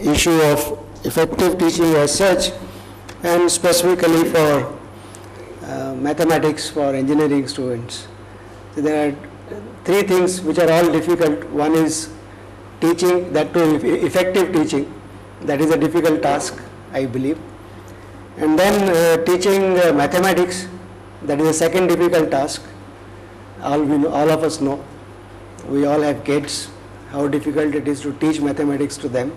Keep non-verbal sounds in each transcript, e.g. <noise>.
issue of effective teaching as such and specifically for uh, mathematics for engineering students. So there are three things which are all difficult. One is teaching, that too effective teaching. That is a difficult task, I believe. And then uh, teaching uh, mathematics, that is a second difficult task. All, we know, all of us know. We all have kids, how difficult it is to teach mathematics to them,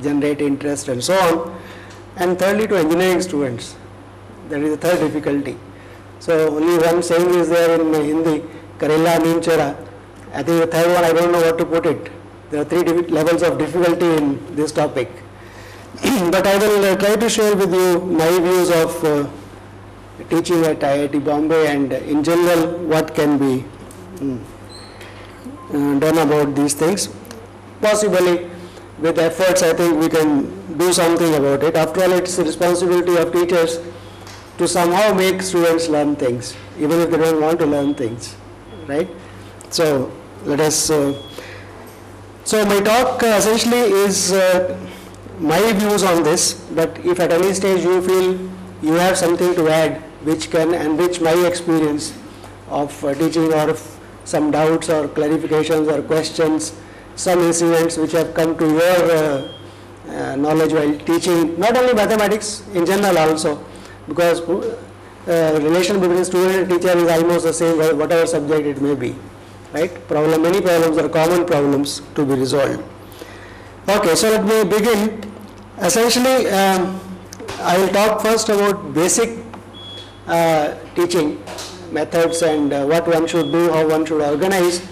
generate interest and so on. And thirdly to engineering students, that is the third difficulty. So only one saying is there in Hindi, Karela Ninchara. I think the third one I don't know what to put it. There are three levels of difficulty in this topic. <clears throat> but I will uh, try to share with you my views of uh, teaching at IIT Bombay and in general what can be um, uh, done about these things. Possibly with efforts I think we can do something about it. After all it's the responsibility of teachers to somehow make students learn things even if they don't want to learn things, right? So let us, uh, so my talk uh, essentially is uh, my views on this, but if at any stage you feel you have something to add which can enrich my experience of uh, teaching or some doubts or clarifications or questions, some incidents which have come to your uh, uh, knowledge while teaching, not only mathematics, in general also, because uh, relation between student and teacher is almost the same whatever subject it may be, right? Problem, many problems are common problems to be resolved. Okay, so let me begin. Essentially, um, I will talk first about basic uh, teaching methods and uh, what one should do, how one should organize,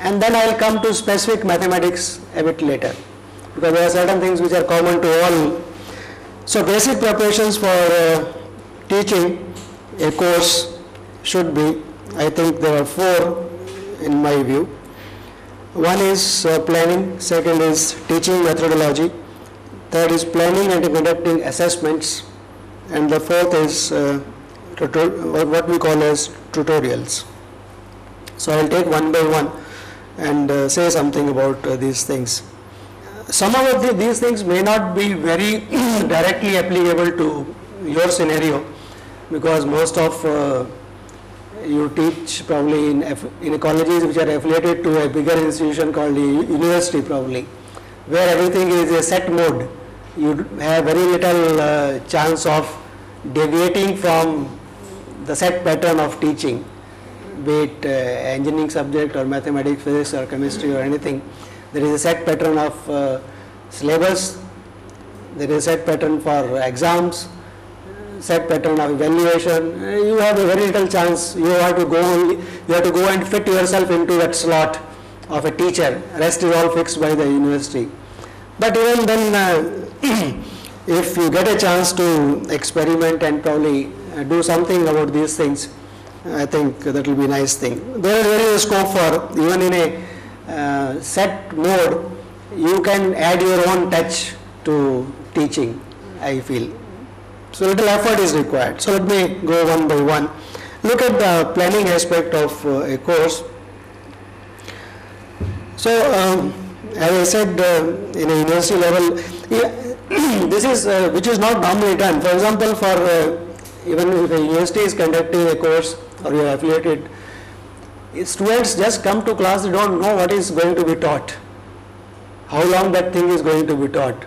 and then I will come to specific mathematics a bit later because there are certain things which are common to all. So basic preparations for uh, teaching a course should be, I think there are four in my view. One is uh, planning, second is teaching methodology, third is planning and conducting assessments, and the fourth is uh, what we call as tutorials. So I will take one by one and uh, say something about uh, these things. Some of the, these things may not be very <clears throat> directly applicable to your scenario because most of uh, you teach probably in, in colleges which are affiliated to a bigger institution called the university probably, where everything is a set mode. You have very little uh, chance of deviating from the set pattern of teaching, be it uh, engineering subject or mathematics, physics or chemistry or anything. There is a set pattern of uh, syllabus, there is a set pattern for exams, set pattern of evaluation, you have a very little chance. You have to go, you have to go and fit yourself into that slot of a teacher. Rest is all fixed by the university. But even then, uh, <clears throat> if you get a chance to experiment and probably uh, do something about these things, I think that will be a nice thing. There, is a scope for even in a uh, set mode, you can add your own touch to teaching. I feel so little effort is required. So let me go one by one. Look at the planning aspect of uh, a course. So um, as I said uh, in a university level, yeah, <clears throat> this is uh, which is not normally done. For example, for uh, even if a university is conducting a course or you are affiliated, students just come to class, they don't know what is going to be taught, how long that thing is going to be taught,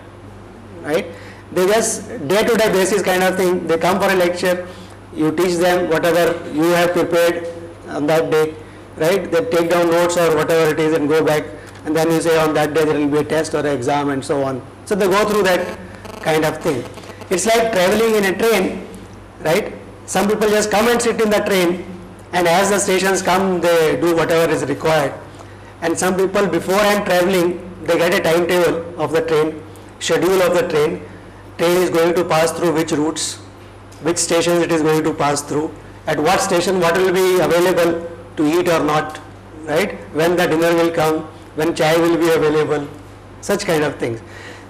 right? They just day to day basis kind of thing. They come for a lecture, you teach them whatever you have prepared on that day, right? They take down notes or whatever it is and go back and then you say on that day there will be a test or an exam and so on. So they go through that kind of thing. It's like traveling in a train, right? Some people just come and sit in the train and as the stations come they do whatever is required. And some people beforehand traveling they get a timetable of the train, schedule of the train train is going to pass through which routes, which stations it is going to pass through, at what station what will be available to eat or not, right? When the dinner will come, when chai will be available, such kind of things.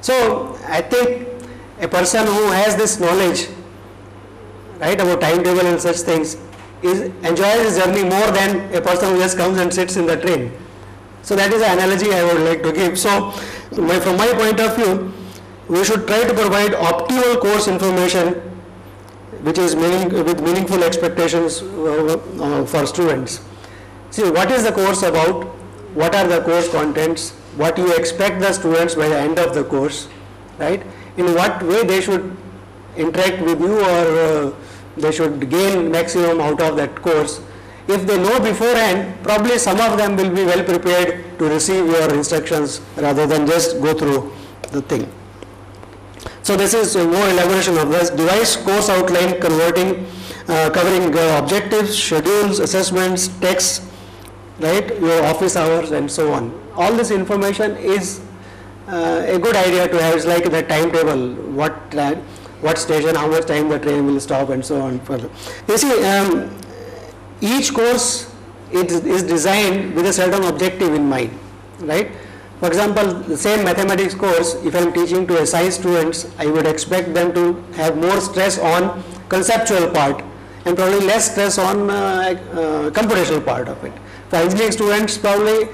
So I think a person who has this knowledge, right, about timetable and such things, is enjoys his journey more than a person who just comes and sits in the train. So that is the analogy I would like to give. So my, from my point of view, we should try to provide optimal course information which is meaning, with meaningful expectations uh, uh, for students. See, what is the course about? What are the course contents? What you expect the students by the end of the course, right? In what way they should interact with you or uh, they should gain maximum out of that course. If they know beforehand, probably some of them will be well prepared to receive your instructions rather than just go through the thing. So this is more elaboration of this device course outline converting, uh, covering uh, objectives, schedules, assessments, texts, right, your office hours and so on. All this information is uh, a good idea to have. It's like the timetable, what what station, how much time the train will stop and so on. Further. You see, um, each course it is designed with a certain objective in mind, right? For example, the same mathematics course, if I am teaching to SI students, I would expect them to have more stress on conceptual part and probably less stress on uh, uh, computational part of it. For engineering students, probably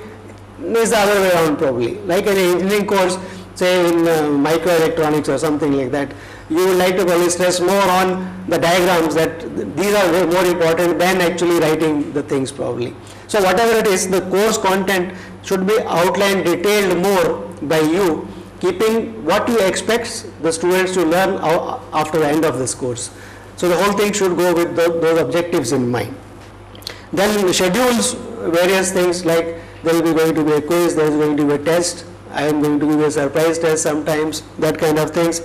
is the other way around probably. Like an engineering course, say in uh, microelectronics or something like that, you would like to probably stress more on the diagrams that these are more important than actually writing the things probably. So whatever it is, the course content should be outlined detailed more by you, keeping what you expect the students to learn after the end of this course. So the whole thing should go with the, those objectives in mind. Then schedules various things like there will be going to be a quiz, there is going to be a test, I am going to give a surprise test sometimes, that kind of things.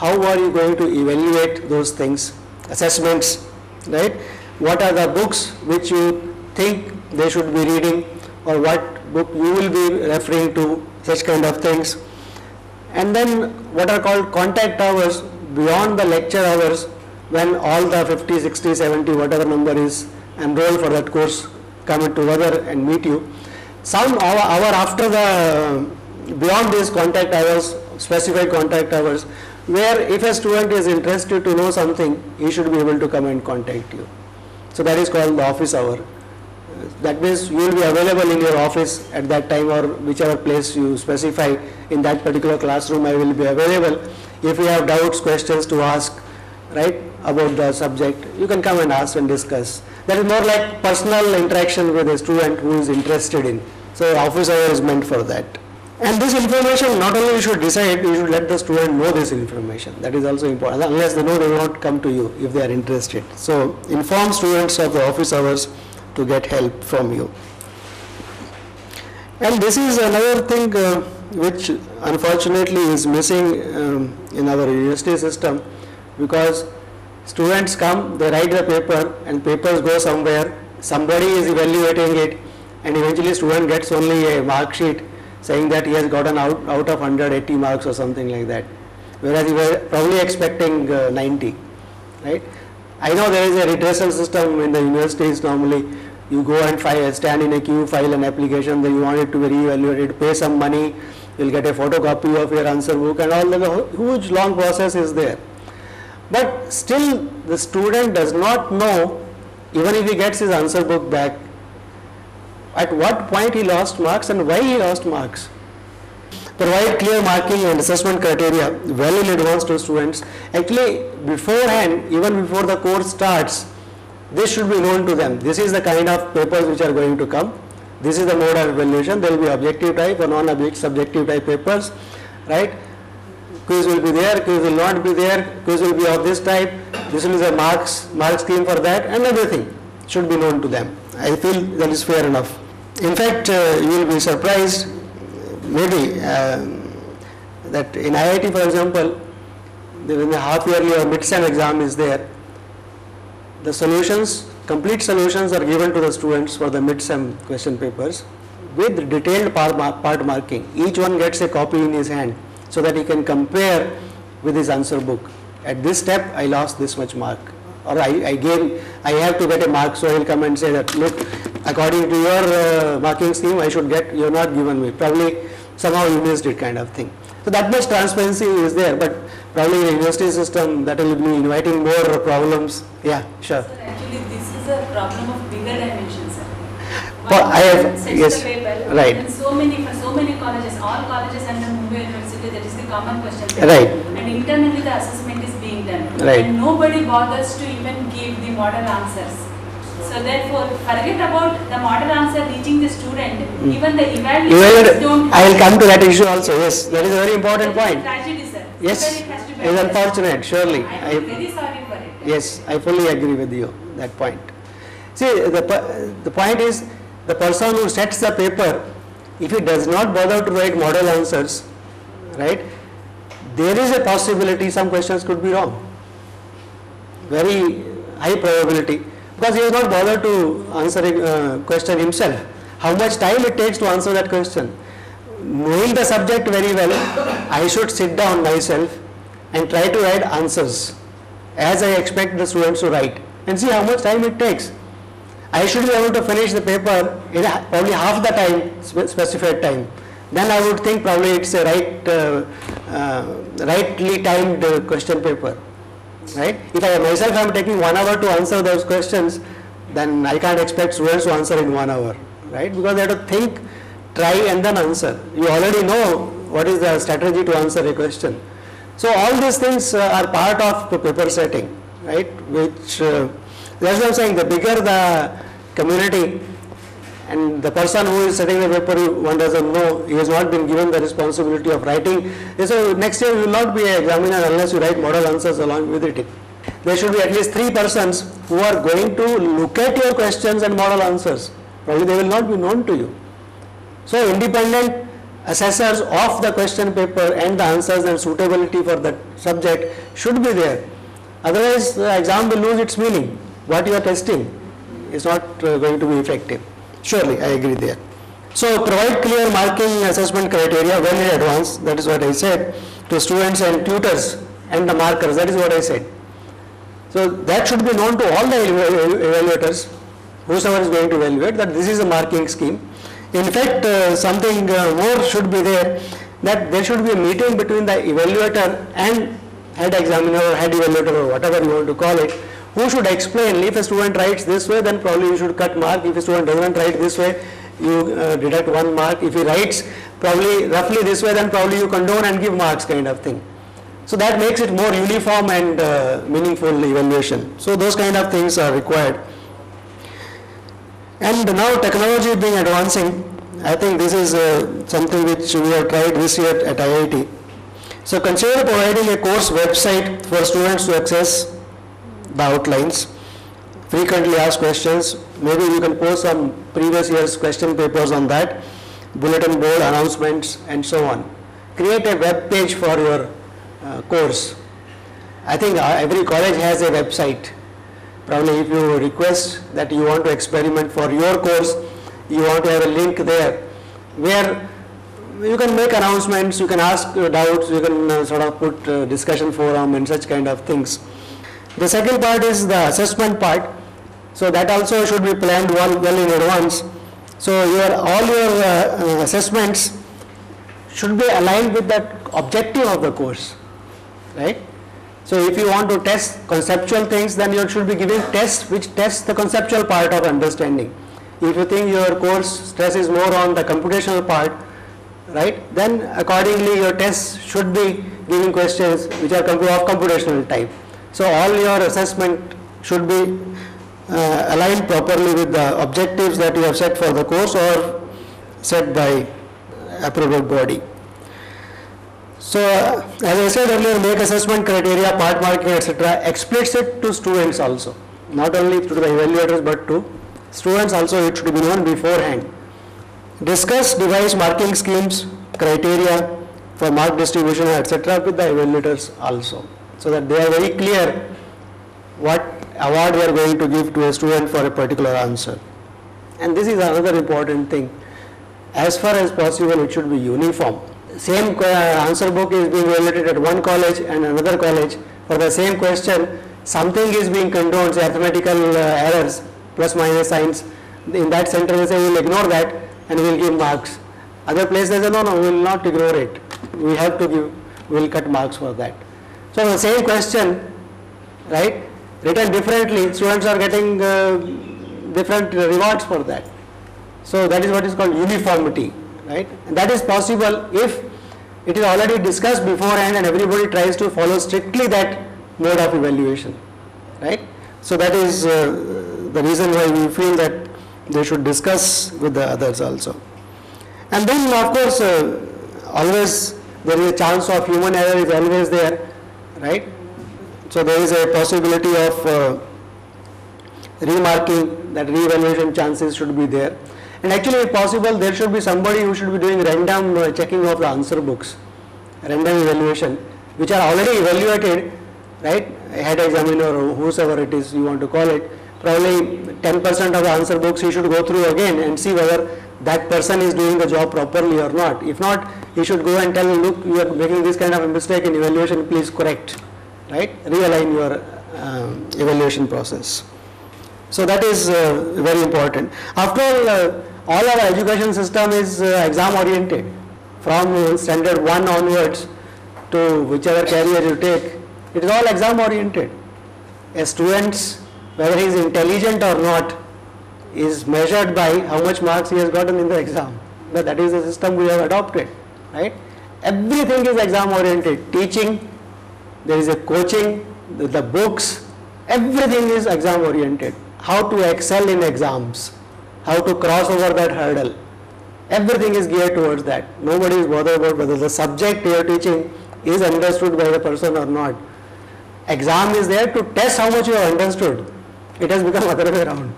How are you going to evaluate those things? Assessments, right? What are the books which you think they should be reading or what book you will be referring to, such kind of things. And then what are called contact hours beyond the lecture hours when all the 50, 60, 70, whatever number is enrolled for that course come together and meet you. Some hour, after the, beyond these contact hours, specified contact hours, where if a student is interested to know something, he should be able to come and contact you. So that is called the office hour that means you will be available in your office at that time or whichever place you specify in that particular classroom I will be available. If you have doubts, questions to ask, right, about the subject, you can come and ask and discuss. That is more like personal interaction with a student who is interested in. So office hour is meant for that. And this information, not only you should decide, you should let the student know this information. That is also important. Unless they know, they will not come to you if they are interested. So inform students of the office hours to get help from you. And this is another thing uh, which unfortunately is missing um, in our university system because students come, they write the paper and papers go somewhere, somebody is evaluating it and eventually student gets only a mark sheet saying that he has gotten out, out of 180 marks or something like that. Whereas he was probably expecting uh, 90, right? I know there is a redressal system in the universities normally. You go and file, stand in a queue, file an application, then you want it to be re-evaluated, pay some money, you'll get a photocopy of your answer book and all the huge long process is there. But still the student does not know, even if he gets his answer book back, at what point he lost marks and why he lost marks provide clear marking and assessment criteria well in advance to students. Actually, beforehand, even before the course starts, this should be known to them. This is the kind of papers which are going to come. This is the mode of evaluation. There will be objective type or non-objective subjective type papers, right? Quiz will be there, quiz will not be there, quiz will be of this type. This will be the marks, mark scheme for that and everything should be known to them. I feel that is fair enough. In fact, uh, you will be surprised maybe uh, that in IIT for example, when the half yearly or mid-sem exam is there, the solutions, complete solutions are given to the students for the mid-sem question papers with detailed part, part marking. Each one gets a copy in his hand so that he can compare with his answer book. At this step, I lost this much mark or I, I gain, I have to get a mark so will come and say that look, according to your uh, marking scheme, I should get, you are not given me. Probably somehow you missed it kind of thing. So that much transparency is there, but probably in the university system that will be inviting more problems. Yeah, sure. Sir, actually this is a problem of bigger dimensions. Sir. I have, yes, paper, right. And so many, for so many colleges, all colleges under Mumbai University, that is the common question. paper. Right. And internally the assessment is being done. Right. And nobody bothers to even give model answers. So therefore, forget about the model answer reaching the student, Mm. even the evaluators don't. I will come to that issue also, yes, that is a very important is a point. Tragedy, sir. Yes, it has to be it's unfortunate, surely. I am very sorry for it. Yes, I fully agree with you, that point. See, the, the point is, the person who sets the paper, if he does not bother to write model answers, right, there is a possibility some questions could be wrong. Very high probability, because he has not bothered to answer a uh, question himself. How much time it takes to answer that question? Knowing the subject very well, I should sit down myself and try to write answers as I expect the students to write and see how much time it takes. I should be able to finish the paper in probably half the time, spe- specified time. Then I would think probably it's a right, uh, uh, rightly timed uh, question paper, right? If I myself am taking one hour to answer those questions, then I can't expect students to answer in one hour, right? Because they have to think, try and then answer. You already know what is the strategy to answer a question. So all these things uh, are part of the paper setting, right? Which, uh, that's what I'm saying, the bigger the community and the person who is setting the paper, one doesn't know, he has not been given the responsibility of writing. So next year you will not be an examiner unless you write model answers along with it. There should be at least three persons who are going to look at your questions and model answers. Probably they will not be known to you. So independent assessors of the question paper and the answers and suitability for that subject should be there. Otherwise, the exam will lose its meaning. What you are testing is not uh, going to be effective. Surely, I agree there. So provide clear marking assessment criteria well in advance, that is what I said, to students and tutors and the markers, that is what I said. So that should be known to all the evaluators, whosoever is going to evaluate, that this is a marking scheme. In fact, uh, something uh, more should be there, that there should be a meeting between the evaluator and head examiner or head evaluator or whatever you want to call it, who should explain, if a student writes this way, then probably you should cut mark, if a student doesn't write this way, you uh, deduct one mark, if he writes probably roughly this way, then probably you condone and give marks kind of thing. So that makes it more uniform and uh, meaningful evaluation. So those kind of things are required. And now technology being advancing, I think this is uh, something which we have tried this year at IIT. So consider providing a course website for students to access the outlines, frequently asked questions. Maybe you can post some previous year's question papers on that, bulletin board announcements and so on. Create a web page for your uh, course. I think uh, every college has a website. Probably if you request that you want to experiment for your course, you want to have a link there where you can make announcements, you can ask doubts, you can uh, sort of put uh, discussion forum and such kind of things. The second part is the assessment part. So that also should be planned well, well in advance. So your, all your uh, uh, assessments should be aligned with the objective of the course, right? So if you want to test conceptual things, then you should be giving tests which test the conceptual part of understanding. If you think your course stress is more on the computational part, right, then accordingly your tests should be giving questions which are of computational type. So all your assessment should be uh, aligned properly with the objectives that you have set for the course or set by appropriate body. So, uh, as I said earlier, make assessment criteria, part marking, etc. explicit to students also, not only to the evaluators but to students also it should be known beforehand. Discuss device marking schemes, criteria for mark distribution, etc. with the evaluators also, so that they are very clear what award we are going to give to a student for a particular answer. And this is another important thing. As far as possible, it should be uniform. Same answer book is being evaluated at one college and another college for the same question. Something is being condoned, say arithmetical uh, errors, plus minus signs. In that center, they say we will ignore that and we will give marks. Other place they say no, no, we will not ignore it. We have to give, we will cut marks for that. So the same question, right, written differently, students are getting uh, different rewards for that. So that is what is called uniformity, right? And that is possible if it is already discussed beforehand and everybody tries to follow strictly that mode of evaluation, right? So that is uh, the reason why we feel that they should discuss with the others also. And then of course, uh, always there is a chance of human error is always there, right? So there is a possibility of uh, remarking that re-evaluation chances should be there. And actually if possible there should be somebody who should be doing random uh, checking of the answer books, random evaluation which are already evaluated, right? Head examiner or whosoever it is you want to call it, probably 10% of the answer books he should go through again and see whether that person is doing the job properly or not. If not, he should go and tell look, you are making this kind of a mistake in evaluation, please correct, right? Realign your um, evaluation process. So that is uh, very important. After all, uh, all our education system is uh, exam oriented from standard 1 onwards to whichever career you take, it is all exam oriented. A student, whether he is intelligent or not, is measured by how much marks he has gotten in the exam. But that is the system we have adopted, right? Everything is exam oriented. Teaching, there is a coaching, the, the books, everything is exam oriented. How to excel in exams, how to cross over that hurdle. Everything is geared towards that. Nobody is bothered about whether the subject you are teaching is understood by the person or not. Exam is there to test how much you have understood. It has become other way around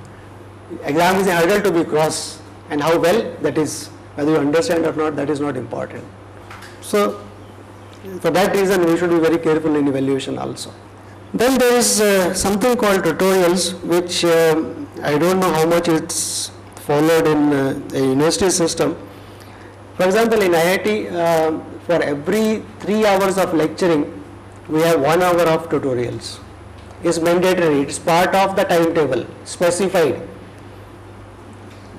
exam is a hurdle to be crossed and how well that is, whether you understand or not, that is not important. So, for that reason we should be very careful in evaluation also. Then there is uh, something called tutorials which uh, I don't know how much it's followed in uh, a university system. For example, in IIT, uh, for every three hours of lecturing, we have one hour of tutorials. It's mandatory, it's part of the timetable, specified.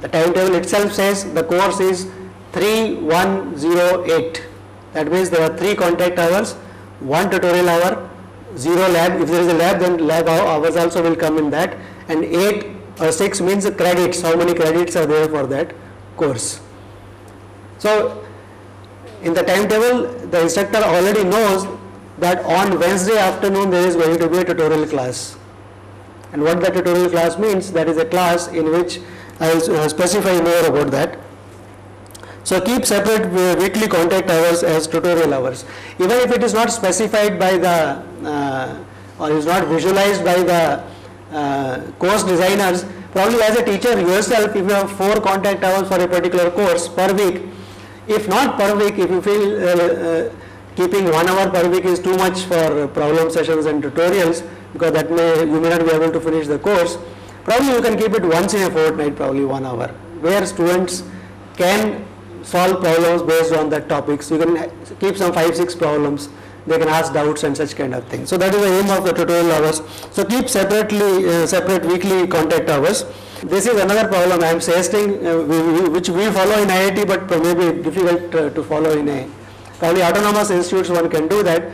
The timetable itself says the course is 3108. That means there are three contact hours, one tutorial hour, zero lab. If there is a lab, then lab hours also will come in that. And eight or six means credits. How many credits are there for that course? So, in the timetable, the instructor already knows that on Wednesday afternoon there is going to be a tutorial class. And what the tutorial class means, that is a class in which I will uh, specify more about that. So keep separate uh, weekly contact hours as tutorial hours. Even if it is not specified by the uh, or is not visualized by the uh, course designers, probably as a teacher yourself, if you have four contact hours for a particular course per week, if not per week, if you feel uh, uh keeping one hour per week is too much for problem sessions and tutorials, because that may you may not be able to finish the course, Probably you can keep it once in a fortnight, probably one hour, where students can solve problems based on that topics. You can keep some five, six problems. They can ask doubts and such kind of things. So that is the aim of the tutorial hours. So keep separately, uh, separate weekly contact hours. This is another problem I am suggesting, uh, which we follow in IIT, but maybe difficult uh, to follow in a probably autonomous institutes. One can do that.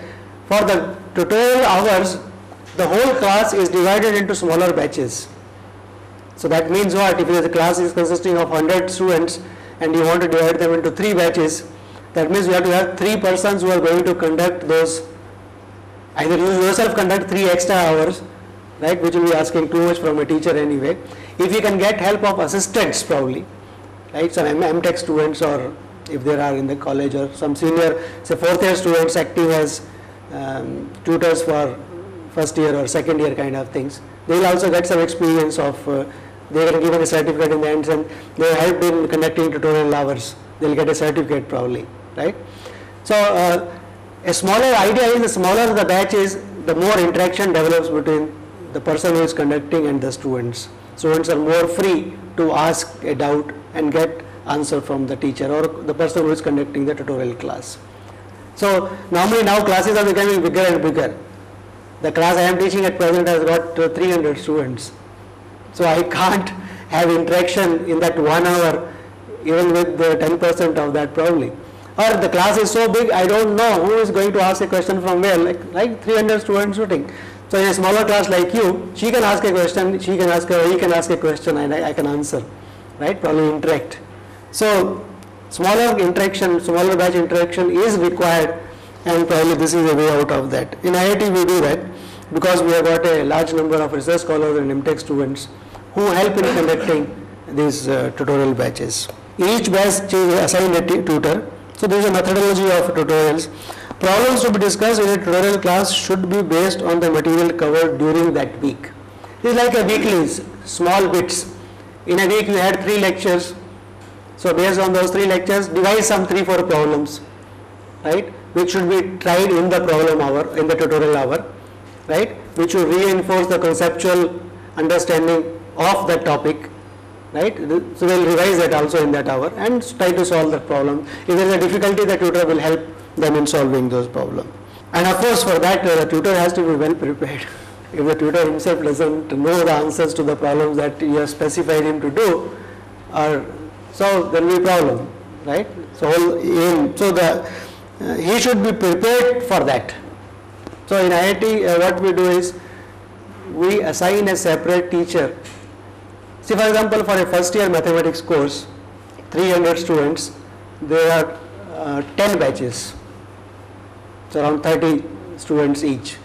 For the tutorial hours, the whole class is divided into smaller batches. So that means what? If the class is consisting of 100 students and you want to divide them into three batches, that means you have to have three persons who are going to conduct those, either you yourself conduct three extra hours, right, which will be asking too much from a teacher anyway. If you can get help of assistants probably, right, some MTech students or if there are in the college or some senior, say fourth year students acting as um, tutors for first year or second year kind of things. They will also get some experience of uh, they are given a certificate in the end and they have been conducting tutorial hours. They will get a certificate probably, right? So uh, a smaller idea is the smaller the batch is, the more interaction develops between the person who is conducting and the students. Students are more free to ask a doubt and get answer from the teacher or the person who is conducting the tutorial class. So normally now classes are becoming bigger and bigger. The class I am teaching at present has got uh, 300 students so I can't have interaction in that one hour even with the 10% of that probably. Or the class is so big, I don't know who is going to ask a question from where, like, like 300 students shooting. So in a smaller class like you, she can ask a question, she can ask, a, he can ask a question and I, I can answer, right? Probably interact. So smaller interaction, smaller batch interaction is required and probably this is a way out of that. In IIT we do that because we have got a large number of research scholars and MTech students who help in conducting these uh, tutorial batches. Each batch is assigned a tutor. So there is a methodology of tutorials. Problems to be discussed in a tutorial class should be based on the material covered during that week. It is like a weekly, small bits. In a week you had three lectures. So based on those three lectures, devise some three, four problems, right? Which should be tried in the problem hour, in the tutorial hour, right? Which should reinforce the conceptual understanding of that topic, right? So we'll revise that also in that hour and try to solve that problem. If there is a difficulty, the tutor will help them in solving those problems. And of course, for that, uh, the tutor has to be well prepared. <laughs> if the tutor himself doesn't know the answers to the problems that you have specified him to do, or so there will be problem, right? So so the uh, he should be prepared for that. So in IIT, uh, what we do is we assign a separate teacher. See, for example, for a first year mathematics course, 300 students, there are uh, 10 batches, so around 30 students each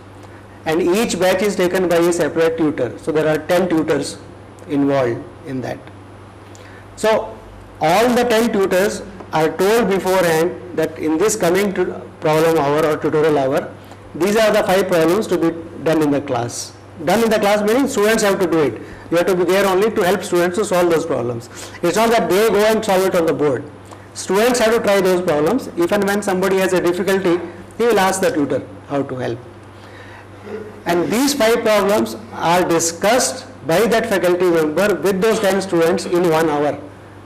and each batch is taken by a separate tutor. So there are 10 tutors involved in that. So all the 10 tutors are told beforehand that in this coming problem hour or tutorial hour, these are the five problems to be done in the class. Done in the class meaning students have to do it. You have to be there only to help students to solve those problems. It's not that they go and solve it on the board. Students have to try those problems. If and when somebody has a difficulty, he will ask the tutor how to help. And these five problems are discussed by that faculty member with those 10 students in one hour.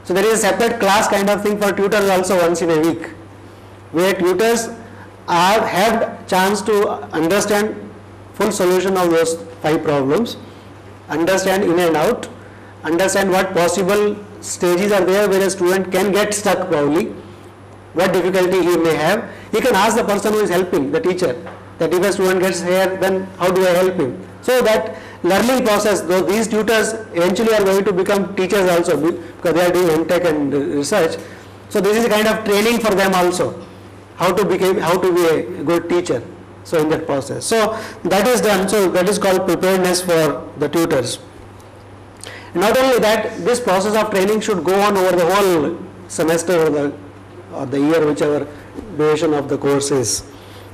So there is a separate class kind of thing for tutors also once in a week, where tutors are have chance to understand full solution of those five problems, understand in and out, understand what possible stages are there where a student can get stuck probably, what difficulty he may have. He can ask the person who is helping, the teacher, that if a student gets here, then how do I help him? So that learning process, though these tutors eventually are going to become teachers also because they are doing MTech and research. So this is a kind of training for them also, how to become, how to be a good teacher. So in that process. So that is done. So that is called preparedness for the tutors. Not only that, this process of training should go on over the whole semester or the, or the year, whichever duration of the course is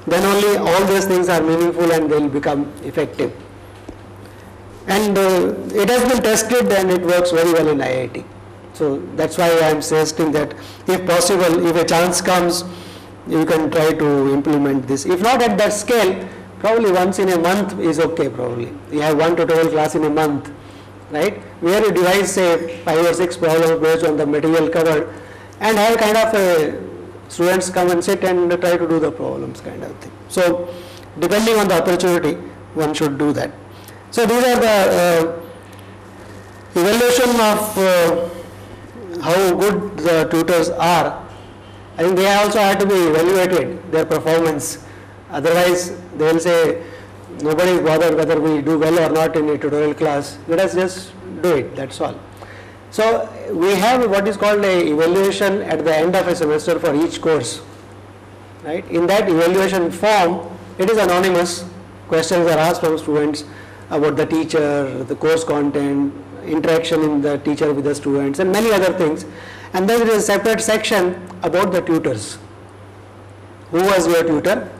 then only all these things are meaningful and they will become effective. And uh, it has been tested and it works very well in IIT. So that's why I am suggesting that if possible, if a chance comes, you can try to implement this. If not at that scale, probably once in a month is okay probably. You have one tutorial class in a month, right? Where you devise say five or six problems based on the material covered and have kind of a students come and sit and try to do the problems kind of thing. So depending on the opportunity, one should do that. So these are the uh, evaluation of uh, how good the tutors are. I think they also have to be evaluated, their performance. Otherwise, they will say, nobody is bothered whether we do well or not in a tutorial class. Let us just do it, that's all. So we have what is called a evaluation at the end of a semester for each course. Right? In that evaluation form, it is anonymous. Questions are asked from students about the teacher, the course content, interaction in the teacher with the students and many other things. And then there is a separate section about the tutors. Who was your tutor?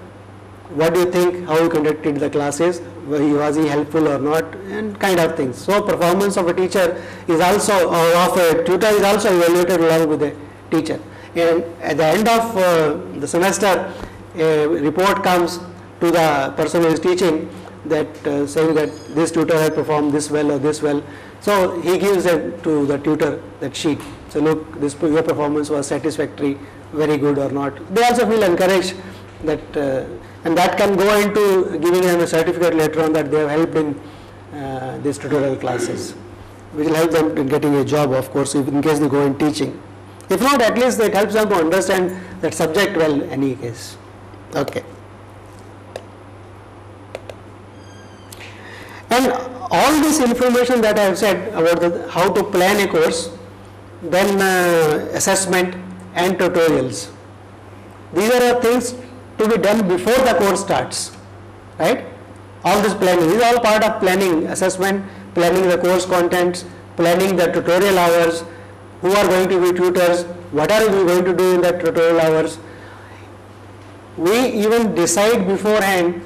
What do you think, how you conducted the classes? was he helpful or not and kind of things. So performance of a teacher is also, uh, of a tutor is also evaluated along with the teacher. And at the end of uh, the semester, a report comes to the person who is teaching that uh, saying that this tutor had performed this well or this well. So he gives it to the tutor that sheet. So look, this your performance was satisfactory, very good or not. They also feel encouraged that uh, and that can go into giving them a certificate later on that they have helped in uh, these tutorial classes which will help them in getting a job of course in case they go in teaching if not at least it helps them to understand that subject well in any case okay and all this information that I have said about the, how to plan a course then uh, assessment and tutorials. These are the things to be done before the course starts, right? All this planning is all part of planning, assessment, planning the course contents, planning the tutorial hours, who are going to be tutors, what are we going to do in the tutorial hours. We even decide beforehand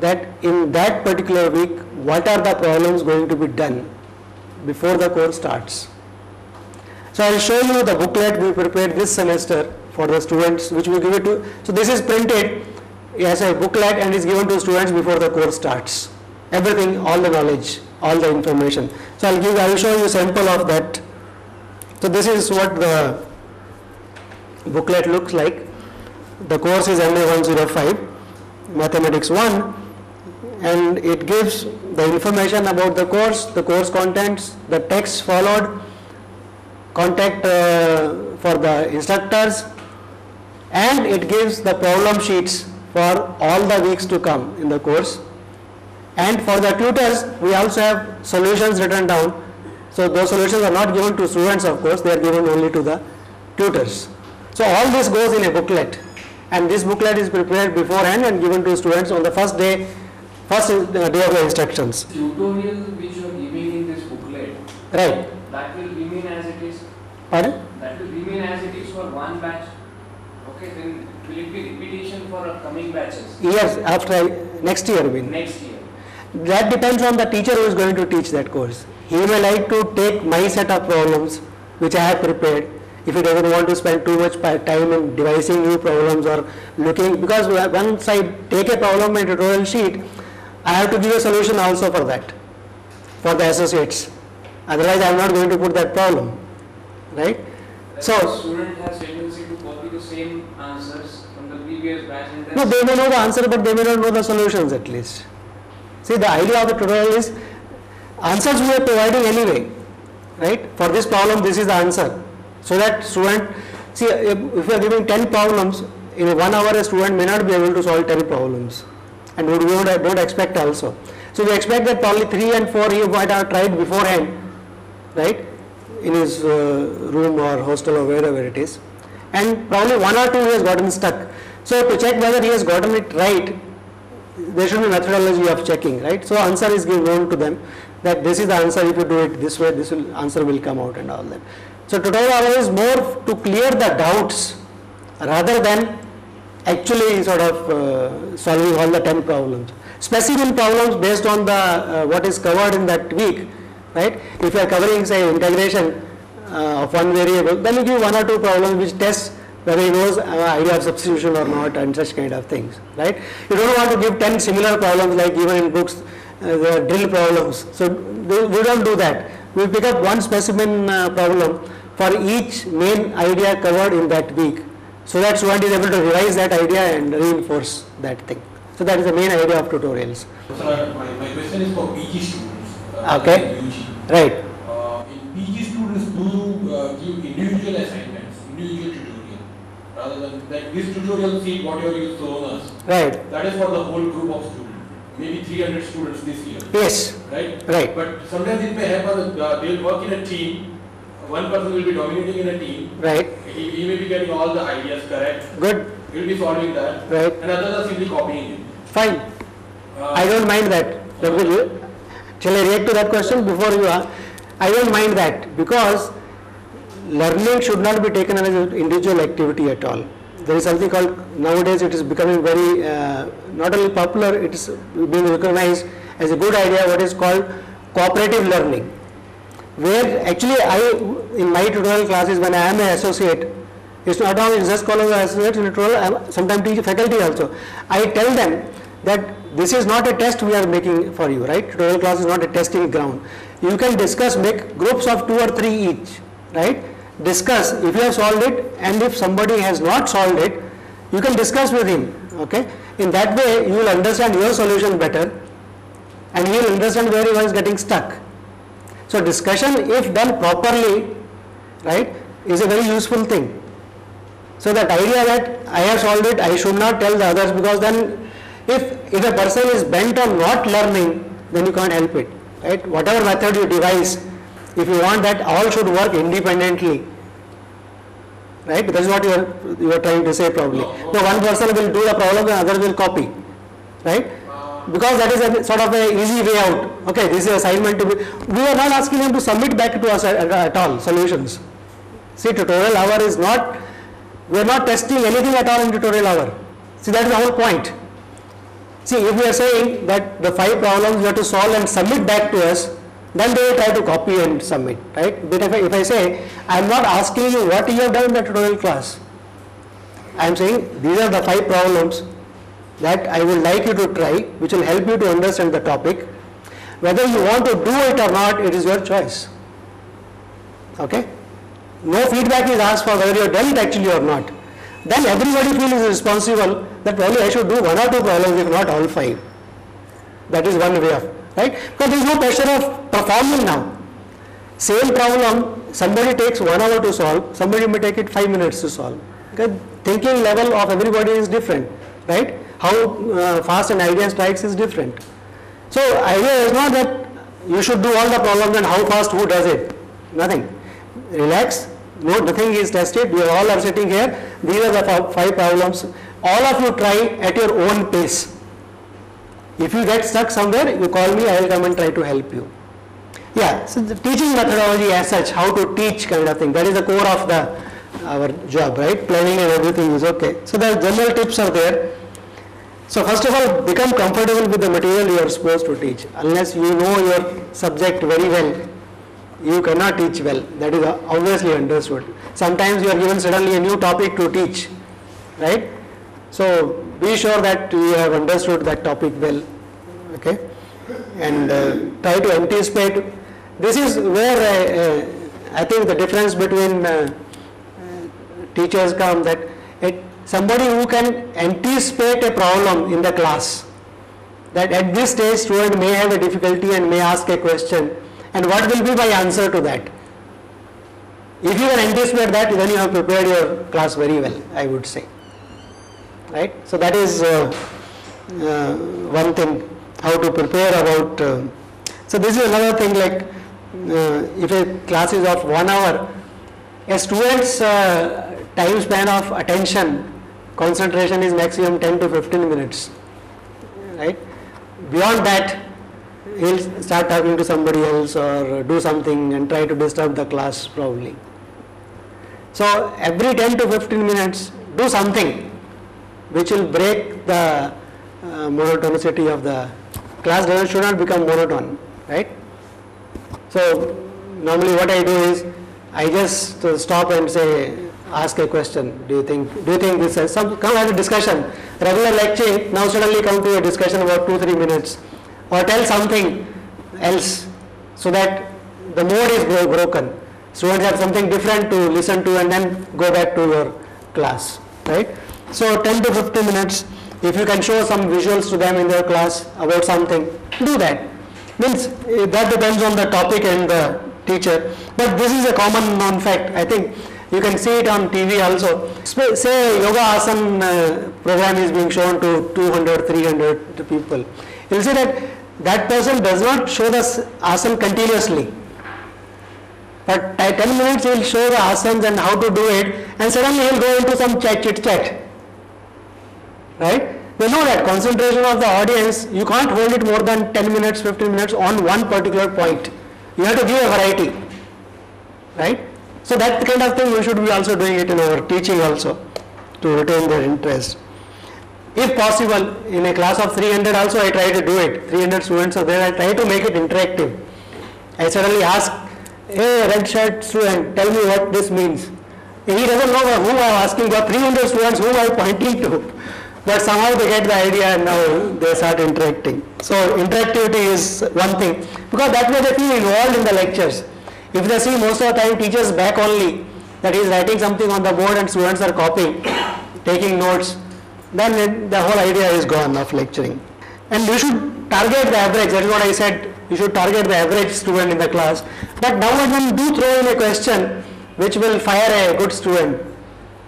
that in that particular week, what are the problems going to be done before the course starts. So I will show you the booklet we prepared this semester for the students which we give it to. So this is printed as a booklet and is given to students before the course starts. Everything, all the knowledge, all the information. So I'll give, I will show you sample of that. So this is what the booklet looks like. The course is MA 105, Mathematics 1 and it gives the information about the course, the course contents, the text followed, contact uh, for the instructors and it gives the problem sheets for all the weeks to come in the course. And for the tutors, we also have solutions written down. So those solutions are not given to students of course, they are given only to the tutors. So all this goes in a booklet and this booklet is prepared beforehand and given to students on the first day, first uh, day of the instructions. tutorial which you are giving in this booklet, Right. that will remain as it is, Pardon? that will remain as it is for one batch. Okay, then will it be repetition for upcoming batches Yes, after I, next year I mean. next year? That depends on the teacher who is going to teach that course. He may like to take my set of problems which I have prepared. If he doesn't want to spend too much time in devising new problems or looking, because once I take a problem in tutorial sheet, I have to give a solution also for that, for the associates. Otherwise, I am not going to put that problem, right? So- the student has tendency to copy the same answers from the previous batch and. No, they may know the answer, but they may not know the solutions at least. See, the idea of the tutorial is answers we are providing anyway, right? For this problem, this is the answer. So that student, see, if if you are giving 10 problems, in one hour a student may not be able to solve 10 problems. And we don't, don't expect also. So we expect that probably 3 and 4 he might have tried beforehand, right? In his uh, room or hostel or wherever it is. And probably one or two he has gotten stuck. So to check whether he has gotten it right, there should be methodology of checking, right? So answer is given to them that this is the answer. If you do it this way, this will, answer will come out and all that. So tutorial is more to clear the doubts rather than actually sort of uh, solving all the 10 problems. Specimen problems based on the uh, what is covered in that week, right? If you are covering say integration uh, of one variable, then you give one or two problems which test whether he knows uh, idea of substitution or not and such kind of things, right? You don't want to give 10 similar problems like given in books, uh, the drill problems. So we we don't do that. We pick up one specimen uh, problem for each main idea covered in that week. So that student is able to revise that idea and reinforce that thing. So that is the main idea of tutorials. Sir, my, my question is for PG students. uh, Okay. Right. Uh, in PG students, do you uh, give individual assignments, individual tutorial, rather than like this tutorial sheet, whatever you shown us, Right. that is for the whole group of students, maybe 300 students this year, Yes. right? Right. But sometimes it may happen, uh, they'll work in a team, one person will be dominating in a team, Right. he, he may be getting all the ideas correct, Good. he will be solving that, Right. and others are simply copying it. Fine. Uh, I don't mind that. Will- Shall I react to that question before you are? I don't mind that because learning should not be taken as an individual activity at all. There is something called nowadays it is becoming very uh, not only popular, it is being recognized as a good idea. What is called cooperative learning, where actually I in my tutorial classes when I am an associate, it's not only just called as associate tutorial, sometimes teach faculty also. I tell them that this is not a test we are making for you, right? Tutorial class is not a testing ground. You can discuss, make groups of two or three each, right? Discuss if you have solved it and if somebody has not solved it, you can discuss with him, okay? In that way, you will understand your solution better and he will understand where he was getting stuck. So discussion, if done properly, right, is a very useful thing. So that idea that I have solved it, I should not tell the others because then if, if a person is bent on not learning, then you can't help it, right? Whatever method you devise, if you want that all should work independently, right? That is what you are, you are trying to say probably. No. One person will do the problem and other will copy, right? Because that is a sort of a easy way out. Okay, this is assignment to be, we are not asking them to submit back to us at, all solutions. See, tutorial hour is not, we are not testing anything at all in tutorial hour. See, that is the whole point. See, if we are saying that the five problems you have to solve and submit back to us, then they will try to copy and submit, right? But if I, if I say, I am not asking you what you have done in the tutorial class. I am saying these are the five problems that I would like you to try, which will help you to understand the topic. Whether you want to do it or not, it is your choice. Okay? No feedback is asked for whether you have done it actually or not. Then everybody feels responsible that probably I should do one or two problems, if not all five. That is one way of, right? Because there is no pressure of performing now. Same problem, somebody takes one hour to solve, somebody may take it five minutes to solve. Because thinking level of everybody is different, right? How uh, fast an idea strikes is different. So idea is not that you should do all the problems and how fast who does it. Nothing. Relax. No, nothing is tested. We all are sitting here. These are the five problems. All of you try at your own pace. If you get stuck somewhere, you call me. I will come and try to help you. Yeah. So the teaching methodology as such, how to teach kind of thing. That is the core of the our job, right? Planning and everything is okay. So the general tips are there. So first of all, become comfortable with the material you are supposed to teach. Unless you know your subject very well, you cannot teach well. That is obviously understood. Sometimes you are given suddenly a new topic to teach, right? So be sure that you have understood that topic well, okay? And uh, try to anticipate. This is where uh, uh, I think the difference between uh, teachers come that it, somebody who can anticipate a problem in the class that at this stage student may have a difficulty and may ask a question and what will be my answer to that? If you can anticipate that then you have prepared your class very well i would say. Right? So that is uh, uh, one thing how to prepare about uh, so this is another thing like uh, if a class is of one hour a student's uh, time span of attention concentration is maximum 10 to 15 minutes right? Beyond that he'll start talking to somebody else or do something and try to disturb the class probably. So every 10 to 15 minutes do something which will break the uh, monotonicity of the class. Doesn't should not become monotone right? So normally what i do is i just stop and say ask a question. Do you think do you think this is some come have a discussion. Regular lecture now suddenly come to a discussion about 2 3 minutes. Or tell something else so that the mode is broken. Students have something different to listen to and then go back to your class right? So 10 to 15 minutes if you can show some visuals to them in their class about something do that. Means eh, that depends on the topic and the teacher. But this is a common known fact i think you can see it on tv also. Say yoga asan uh, program is being shown to 200 300 people. You'll see that that person does not show the s- asan continuously. But at 10 minutes he will show the asanas and how to do it and suddenly he will go into some chat chit chat. Right? They know that concentration of the audience you can't hold it more than 10 minutes 15 minutes on one particular point. You have to give a variety. Right so that kind of thing we should be also doing it in our teaching also to retain their interest. If possible in a class of 300 also i try to do it. 300 students are there i try to make it interactive. I suddenly ask hey red shirt student tell me what this means. He doesn't know who i am asking but 300 students who i am pointing to. But somehow they get the idea and now they start interacting. So interactivity is one thing. Because that way they feel involved in the lectures if they see most of the time teachers back only that is writing something on the board and students are copying <coughs> taking notes then the whole idea is gone of lecturing. And you should target the average that is what i said you should target the average student in the class. But now and then do throw in a question which will fire a good student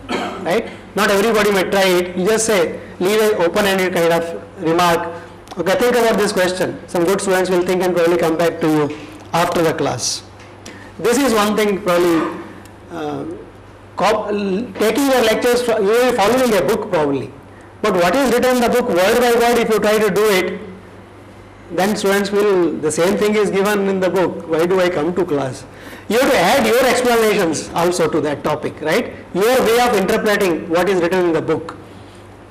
<coughs> right? Not everybody may try it you just say leave an open-ended kind of remark okay think about this question. Some good students will think and probably come back to you after the class this is one thing probably uh, taking your lectures, you will be following a book probably. But what is written in the book word by word, if you try to do it, then students will, the same thing is given in the book. Why do I come to class? You have to add your explanations also to that topic, right? Your way of interpreting what is written in the book.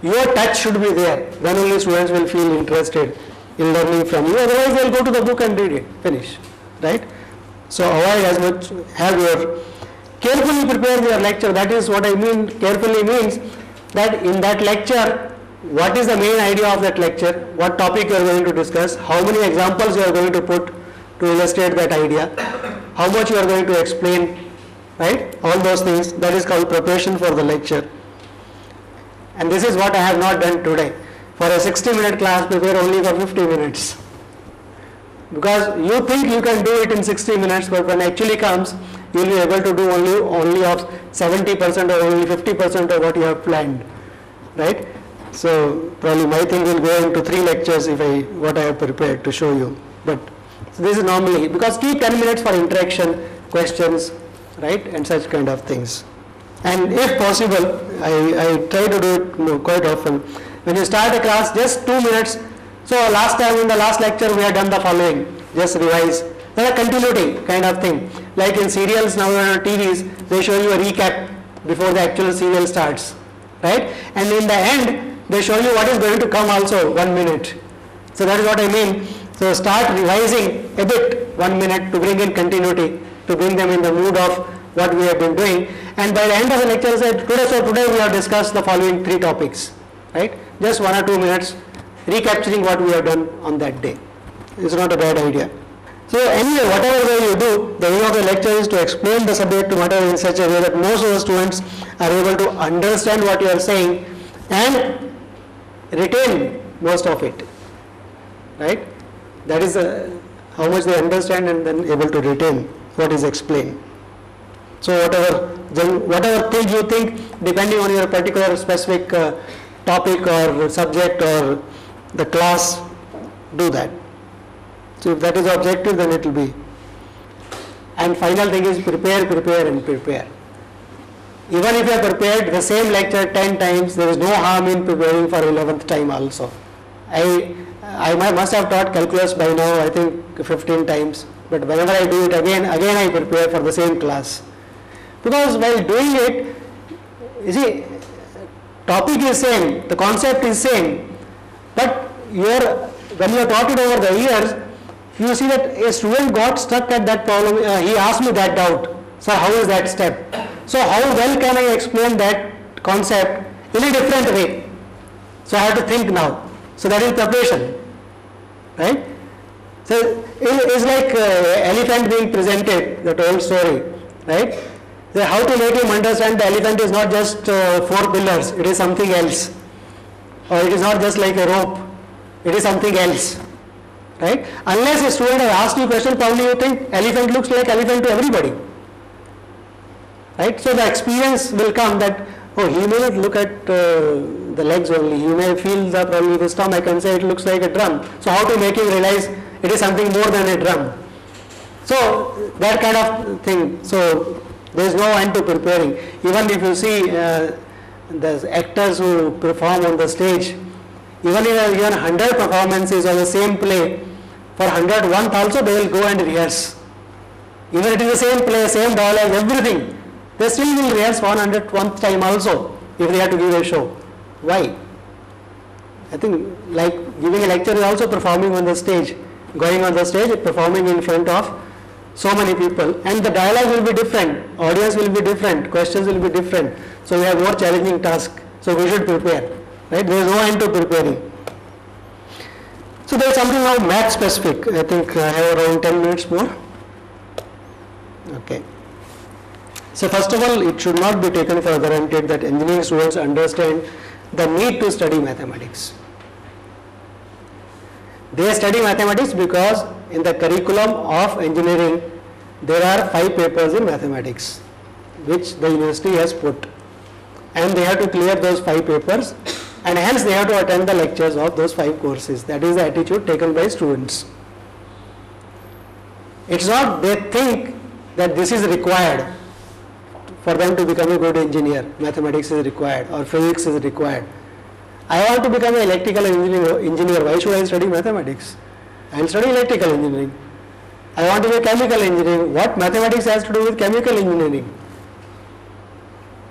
Your touch should be there. Then only students will feel interested in learning from you. Otherwise, they'll go to the book and read it. Finish, right? So avoid as much. Have your carefully prepare your lecture. That is what I mean. Carefully means that in that lecture, what is the main idea of that lecture? What topic you are going to discuss? How many examples you are going to put to illustrate that idea? How much you are going to explain? Right? All those things. That is called preparation for the lecture. And this is what I have not done today. For a 60 minute class, prepare only for 50 minutes. Because you think you can do it in 60 minutes, but when actually comes, you will be able to do only, only of 70% or only 50% of what you have planned. Right? So probably my thing will go into three lectures if I, what I have prepared to show you. But so this is normally, because keep 10 minutes for interaction, questions, right, and such kind of things. And if possible, I, I try to do it quite often. When you start a class, just two minutes. So last time in the last lecture we had done the following, just revise. Then a continuity kind of thing. Like in serials now on TVs, they show you a recap before the actual serial starts, right? And in the end, they show you what is going to come also, one minute. So that is what I mean. So start revising a bit, one minute to bring in continuity, to bring them in the mood of what we have been doing. And by the end of the lecture, today, so today we have discussed the following three topics, right? Just one or two minutes recapturing what we have done on that day. It's not a bad idea. So anyway, whatever way you do, the aim of the lecture is to explain the subject matter in such a way that most of the students are able to understand what you are saying and retain most of it. Right? That is uh, how much they understand and then able to retain what is explained. So whatever whatever thing you think, depending on your particular specific uh, topic or subject or the class, do that. So if that is objective, then it will be. And final thing is prepare, prepare, and prepare. Even if you prepared the same lecture 10 times, there is no harm in preparing for 11th time also. I, I must have taught calculus by now, I think 15 times. But whenever I do it again, again I prepare for the same class. Because while doing it, you see, topic is same, the concept is same, but when you are taught it over the years, you see that a student got stuck at that problem. Uh, he asked me that doubt. So how is that step? So how well can I explain that concept in a different way? So I have to think now. So that is preparation, right? So it is like uh, elephant being presented, that old story, right? So how to make him understand the elephant is not just uh, four pillars, it is something else. Or it is not just like a rope, it is something else. Right? Unless a student has asked you a question, probably you think elephant looks like elephant to everybody. Right? So the experience will come that, oh, he may look at uh, the legs only, he may feel the probably the stomach and say it looks like a drum. So how to make him realize it is something more than a drum. So that kind of thing. So there is no end to preparing. Even if you see uh, the actors who perform on the stage, even in a, even 100 performances of the same play, for 101th also they will go and rehearse. Even it is the same play, same dialogue, everything. They still will rehearse 101th time also if they have to give a show. Why? I think like giving a lecture is also performing on the stage, going on the stage, performing in front of so many people and the dialogue will be different, audience will be different, questions will be different. So we have more challenging task. So we should prepare. Right? There is no end to preparing. So there is something now math specific. I think I have around 10 minutes more. Okay. So first of all, it should not be taken for granted that engineering students understand the need to study mathematics. They study mathematics because in the curriculum of engineering there are five papers in mathematics which the university has put and they have to clear those five papers and hence they have to attend the lectures of those five courses. That is the attitude taken by students. It's not they think that this is required for them to become a good engineer. Mathematics is required or physics is required. I want to become an electrical engineer, engineer. Why should I study mathematics? I am studying electrical engineering. I want to be a chemical engineer. What mathematics has to do with chemical engineering?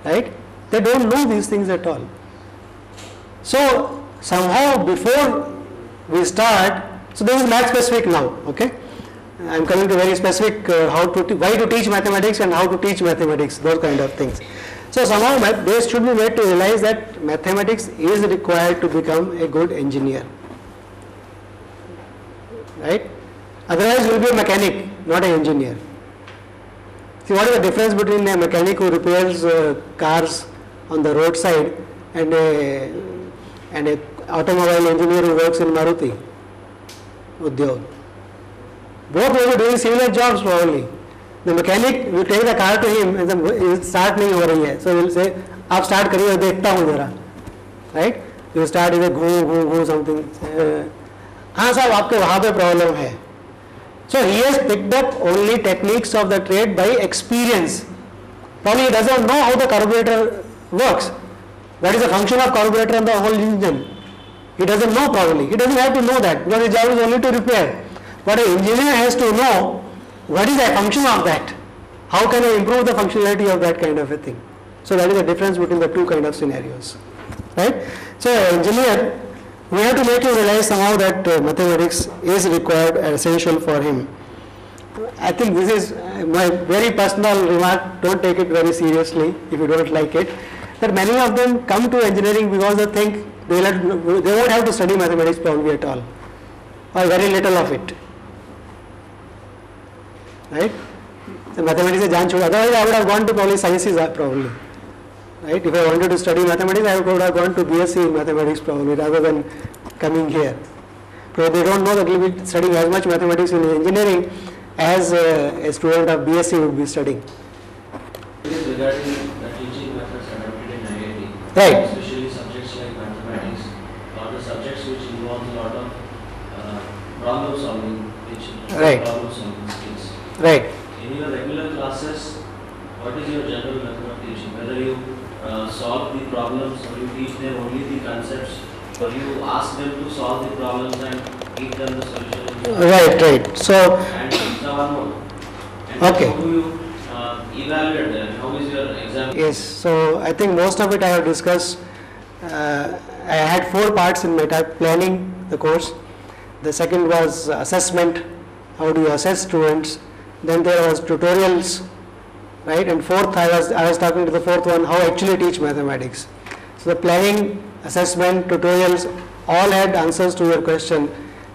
Right? They don't know these things at all. So somehow before we start, so this is math specific now, okay? I am coming to very specific uh, how to why to teach mathematics and how to teach mathematics, those kind of things. So somehow they should be made to realize that mathematics is required to become a good engineer, right? Otherwise, you will be a mechanic, not an engineer. See, what is the difference between a mechanic who repairs uh, cars on the roadside and a and a automobile engineer who works in Maruti Udyog? Both be doing similar jobs probably. The mechanic will take the car to him and the start नहीं हो रही है, so he will say आप start करिए देखता हूँ right? You start a घू घू घू something. Uh, हाँ साहब आपके वहाँ पे प्रॉब्लम है. So he has picked up only techniques of the trade by experience. Probably he doesn't know how the carburetor works. What is a function of carburetor and the whole engine? He doesn't know probably. He doesn't have to know that because his job is only to repair. But an engineer has to know what is the function of that. How can I improve the functionality of that kind of a thing? So that is the difference between the two kind of scenarios. Right? So engineer we have to make him realize somehow that uh, mathematics is required and essential for him. I think this is my very personal remark, don't take it very seriously if you don't like it, that many of them come to engineering because they think they, will, they won't have to study mathematics probably at all or very little of it. Right? So mathematics is Jan Otherwise, I would have gone to probably sciences uh, probably. Right? If I wanted to study mathematics, I would have gone to BSc in mathematics probably rather than coming here. But they don't know that you'll be studying as much mathematics in engineering as a student of BSc would be studying. Right. Especially subjects like mathematics or the subjects which involve a lot of uh, problem solving, which Right. problem solving skills. Right. In your regular classes, what is your general method of teaching? Whether you uh, solve the problems or you teach them only the concepts or you ask them to solve the problems and give them the solution? Right, right. So, And the one more. And Okay. Uh? How is your exam? yes, so I think most of it I have discussed. Uh, I had four parts in my type planning the course. The second was assessment, how do you assess students. Then there was tutorials, right? And fourth, I was, I was talking to the fourth one, how actually teach mathematics. So the planning, assessment, tutorials, all had answers to your question,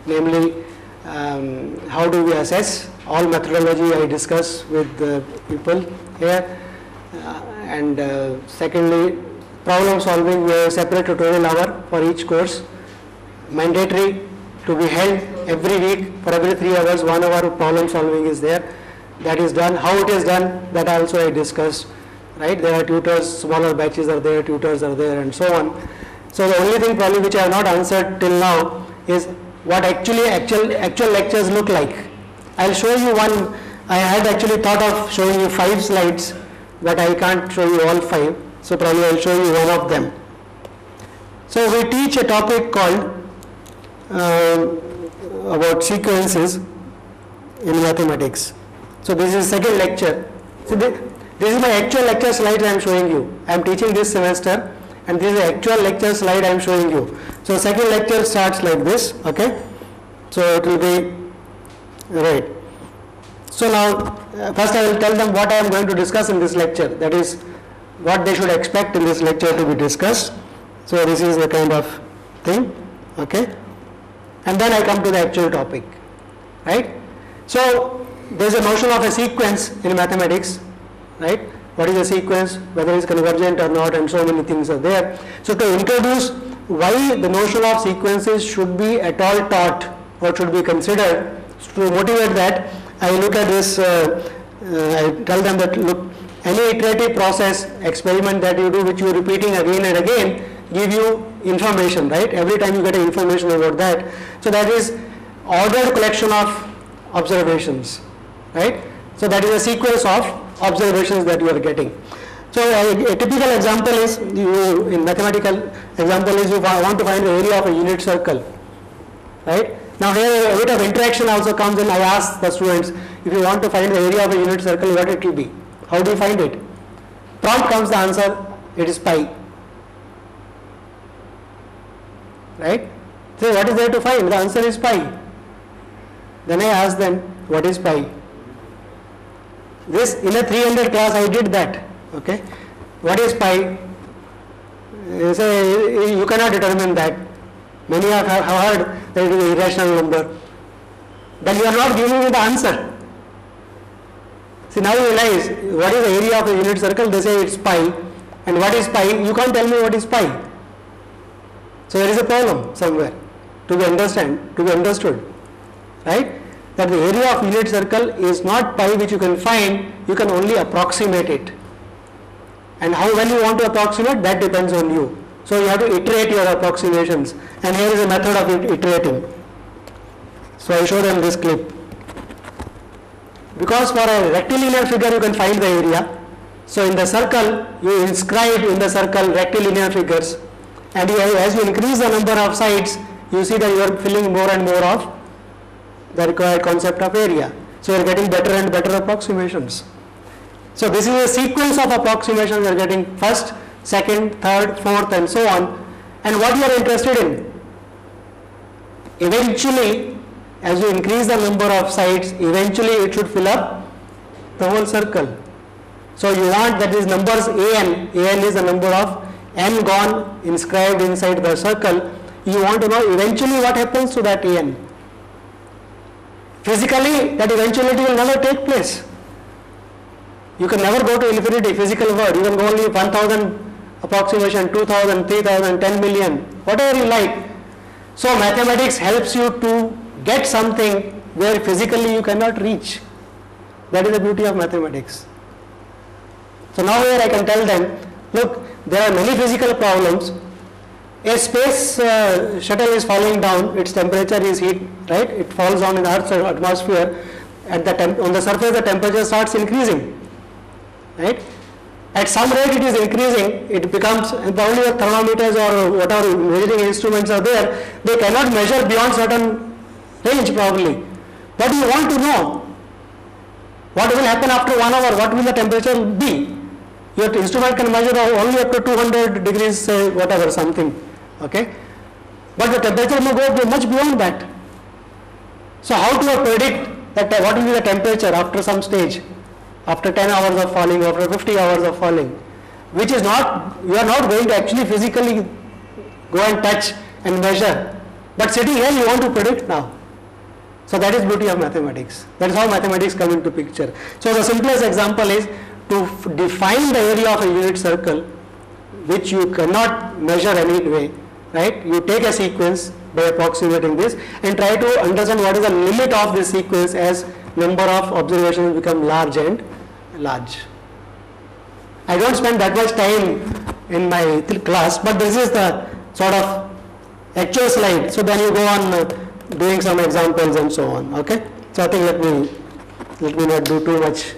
namely, um, how do we assess? All methodology I discuss with the people here. Uh, and uh, secondly, problem solving, we have a separate tutorial hour for each course, mandatory to be held every week for every three hours, one hour of problem solving is there. That is done. How it is done, that also I discussed. Right? There are tutors, smaller batches are there, tutors are there, and so on. So the only thing probably which I have not answered till now is what actually actual actual lectures look like. I'll show you one. I had actually thought of showing you five slides, but I can't show you all five. So probably I'll show you one of them. So we teach a topic called uh, about sequences in mathematics. So this is second lecture. So this, is my actual lecture slide I am showing you. I am teaching this semester and this is the actual lecture slide I am showing you. So second lecture starts like this, okay? So it will be, right. So now, uh, first I will tell them what I am going to discuss in this lecture. That is, what they should expect in this lecture to be discussed. So this is the kind of thing, okay? And then I come to the actual topic, right? So there is a notion of a sequence in mathematics, right? What is a sequence, whether it's convergent or not, and so many things are there. So to introduce why the notion of sequences should be at all taught or should be considered, to motivate that, I look at this, uh, uh, I tell them that look, any iterative process, experiment that you do which you are repeating again and again, give you information, right? Every time you get information about that. So that is ordered collection of observations, right? So that is a sequence of observations that you are getting. So a, a typical example is you in mathematical example is you wa- want to find the area of a unit circle, right? Now here a bit of interaction also comes in. I ask the students if you want to find the area of a unit circle, what it will be? How do you find it? Prompt comes the answer. It is pi. Right? So what is there to find? The answer is pi. Then I ask them, what is pi? This in a 300 class I did that. Okay. What is pi? Say you cannot determine that. Many have have heard that it is an irrational number. Then you are not giving me the answer. See now you realize what is the area of a unit circle? They say it's pi. And what is pi? You can't tell me what is pi. So there is a problem somewhere to be understand to be understood, right? That the area of unit circle is not pi which you can find. You can only approximate it. And how well you want to approximate that depends on you. So you have to iterate your approximations. And here is a method of iterating. So I show them this clip. Because for a rectilinear figure you can find the area. So in the circle you inscribe in the circle rectilinear figures and you, as you increase the number of sides you see that you are filling more and more of the required concept of area. So you are getting better and better approximations. So this is a sequence of approximations you are getting first, second, third, fourth and so on and what you are interested in. Eventually as you increase the number of sides eventually it should fill up the whole circle. So you want that these numbers an, an is the number of n-gon inscribed inside the circle. You want to know eventually what happens to that an. Physically that eventuality will never take place. You can never go to infinity, physical world. You can go only 1000 approximation, 2000, 3000, 10 million, whatever you like. So mathematics helps you to get something where physically you cannot reach. That is the beauty of mathematics. So now here I can tell them, look, there are many physical problems. A space uh, shuttle is falling down, its temperature is heat, right? It falls down in Earth's atmosphere. At the on the surface, the temperature starts increasing, right? At some rate, it is increasing. It becomes probably the thermometers or whatever measuring instruments are there. They cannot measure beyond certain range, probably. But you want to know what will happen after one hour. What will the temperature be? Your instrument can measure only up to 200 degrees, say whatever something, okay? But the temperature may go much beyond that. So how to predict that uh, what will be the temperature after some stage, after 10 hours of falling, after 50 hours of falling, which is not, you are not going to actually physically go and touch and measure. But sitting here you want to predict now. So that is beauty of mathematics. That is how mathematics come into picture. So the simplest example is to define the area of a unit circle, which you cannot measure any way, right? You take a sequence by approximating this and try to understand what is the limit of this sequence as number of observations become large and large. I don't spend that much time in my class, but this is the sort of actual slide. So then you go on doing some examples and so on. Okay. So I think let me let me not do too much